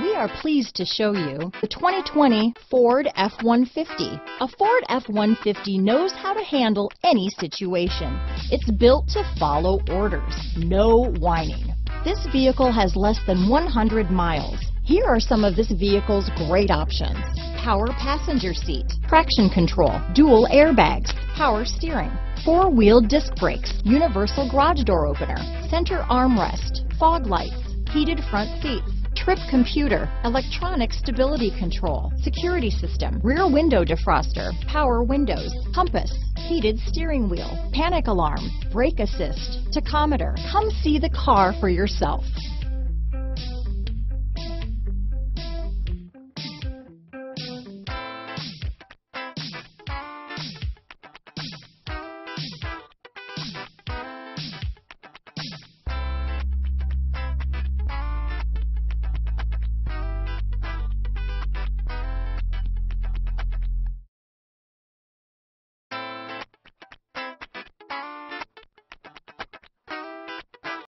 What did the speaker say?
We are pleased to show you the 2020 Ford F-150. A Ford F-150 knows how to handle any situation. It's built to follow orders, no whining. This vehicle has less than 100 miles. Here are some of this vehicle's great options. Power passenger seat, traction control, dual airbags, power steering, four-wheel disc brakes, universal garage door opener, center armrest, fog lights, heated front seats, trip computer, electronic stability control, security system, rear window defroster, power windows, compass, heated steering wheel, panic alarm, brake assist, tachometer. Come see the car for yourself.